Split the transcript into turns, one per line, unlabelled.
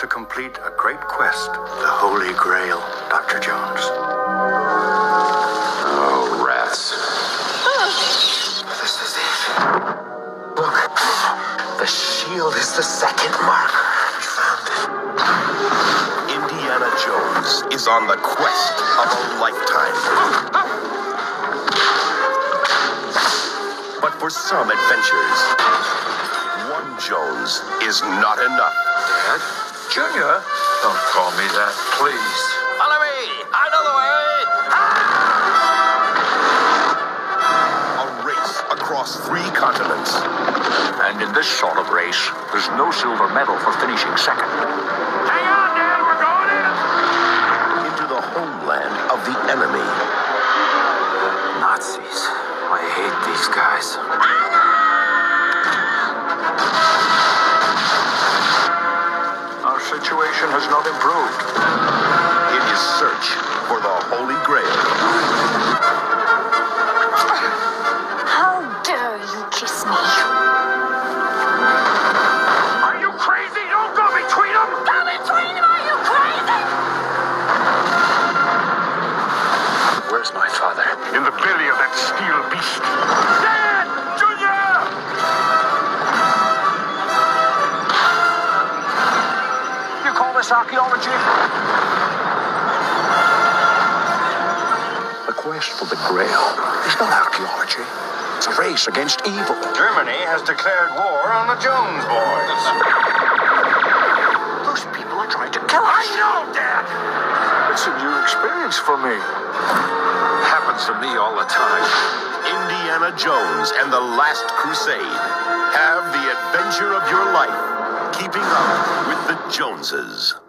to complete a great quest, the Holy Grail, Dr. Jones.
Oh, rats.
This is it. Look, the shield is the second marker. We found it.
Indiana Jones is on the quest of a lifetime. But for some adventures, one Jones is not enough.
Dad? Junior? Don't call me that, please.
Follow me! I know the way! A race across three continents.
And in this sort of race, there's no silver medal for finishing second.
Hang on, Dad, we're going in! Into the homeland of the enemy.
Has not improved.
In his search for the Holy Grail.
How dare you kiss me?
Are you crazy? Don't go between them!
Go between them, are you crazy?
Where's my father? In the belly of that steel beast. You archaeology? The quest for the Grail is not archaeology. It's a race against evil.
Germany has declared war on the Jones boys.
Those people are trying to kill us. I know, Dad! It's a new experience for me. Happens to me all the time.
Indiana Jones and the Last Crusade. Have the adventure of your life. Keeping up with the Joneses.